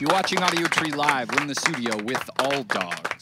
You're watching Audio Tree Live. We're in the studio with All Dog.